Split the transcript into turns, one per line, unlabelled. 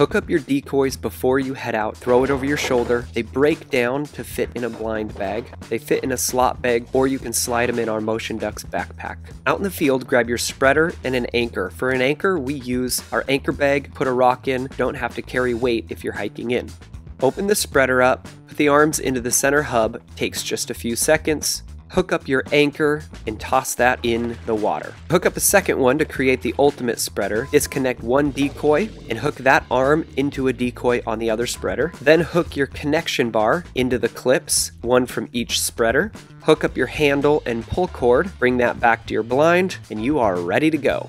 Hook up your decoys before you head out, throw it over your shoulder. They break down to fit in a blind bag. They fit in a slot bag, or you can slide them in our Motion Ducks backpack. Out in the field, grab your spreader and an anchor. For an anchor, we use our anchor bag, put a rock in, don't have to carry weight if you're hiking in. Open the spreader up, put the arms into the center hub, takes just a few seconds. Hook up your anchor and toss that in the water. Hook up a second one to create the ultimate spreader. Disconnect one decoy and hook that arm into a decoy on the other spreader. Then hook your connection bar into the clips, one from each spreader. Hook up your handle and pull cord, bring that back to your blind, and you are ready to go.